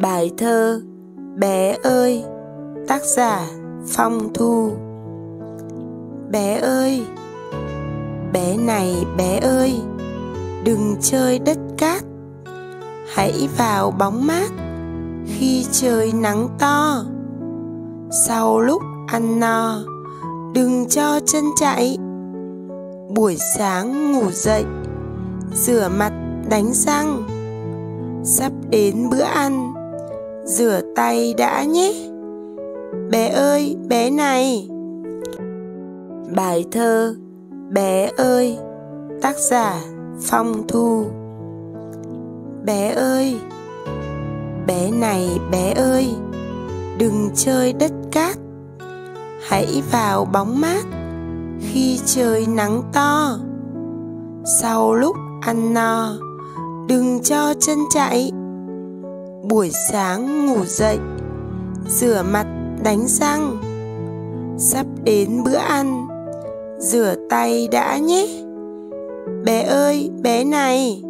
Bài thơ Bé ơi, Tác giả Phong Thu. Bé ơi, Bé này bé ơi, Đừng chơi đất cát. Hãy vào bóng mát Khi trời nắng to. Sau lúc ăn no, Đừng cho chân chạy. Buổi sáng ngủ dậy, Rửa mặt, đánh răng. Sắp đến bữa ăn rửa tay đã nhé. Bé ơi, bé này. Bài thơ, bé ơi, tác giả phong thu. Bé ơi, bé này bé ơi, đừng chơi đất cát. Hãy vào bóng mát khi trời nắng to. Sau lúc ăn no, đừng cho chân chạy buổi sáng ngủ dậy, rửa mặt đánh răng, sắp đến bữa ăn. Rửa tay đã nhé. Bé ơi, bé này.